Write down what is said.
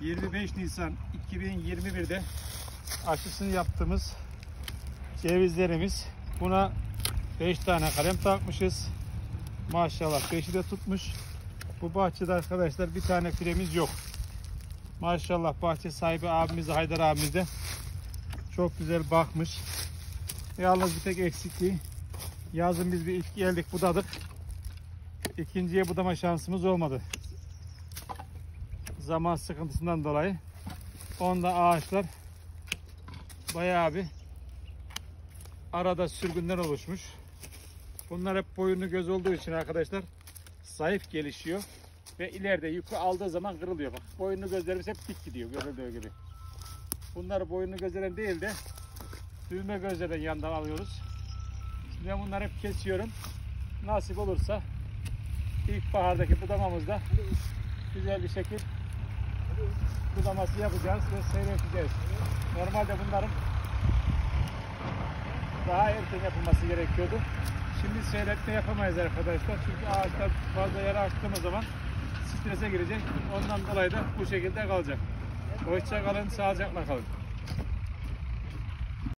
25 Nisan 2021'de aşısını yaptığımız cevizlerimiz. Buna 5 tane kalem takmışız. Maşallah 5'i de tutmuş. Bu bahçede arkadaşlar bir tane firemiz yok. Maşallah bahçe sahibi abimiz Haydar abimiz de çok güzel bakmış. Yalnız bir tek eksikliği yazın biz bir ilk geldik budadık. İkinciye budama şansımız olmadı. Zaman sıkıntısından dolayı. Onda ağaçlar bayağı bir arada sürgünler oluşmuş. Bunlar hep boyunlu göz olduğu için arkadaşlar zayıf gelişiyor ve ileride yükü aldığı zaman kırılıyor. Bak boyunlu gözlerimiz hep dik gidiyor görüldüğü gibi. Bunları boyunlu gözlerden değil de düğme gözlerden yandan alıyoruz. Şimdi ben bunları hep kesiyorum. Nasip olursa ilkbahardaki budamamızda güzel bir şekil budaması yapacağız ve seyredeceğiz. Normalde bunların daha erken yapılması gerekiyordu. Şimdi seyretme yapamayız arkadaşlar. Çünkü ağaçlar fazla yere açtığımız zaman strese girecek. Ondan dolayı da bu şekilde kalacak. Hoşça kalın, sağlıcakla kalın.